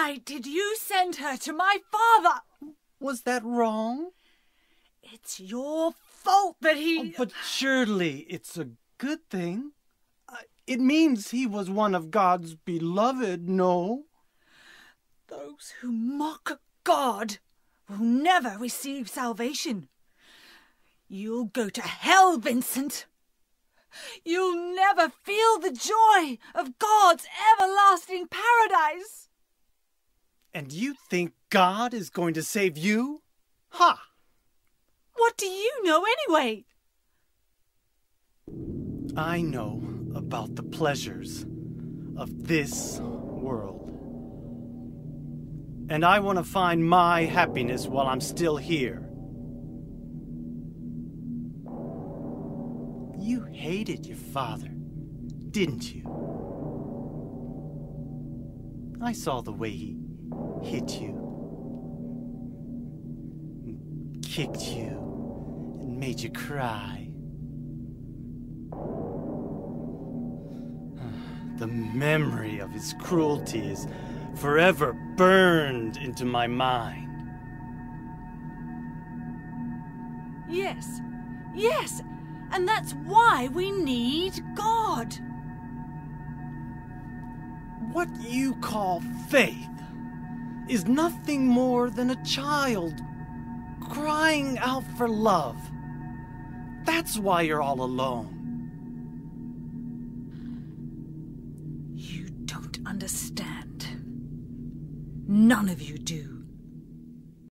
Why did you send her to my father? Was that wrong? It's your fault that he. Oh, but surely it's a good thing. Uh, it means he was one of God's beloved, no? Those who mock God will never receive salvation. You'll go to hell, Vincent. You'll never feel the joy of God's everlasting paradise. And you think God is going to save you? Ha! What do you know anyway? I know about the pleasures of this world. And I want to find my happiness while I'm still here. You hated your father, didn't you? I saw the way he hit you, kicked you, and made you cry. The memory of his cruelty is forever burned into my mind. Yes, yes, and that's why we need God. What you call faith is nothing more than a child crying out for love. That's why you're all alone. You don't understand. None of you do.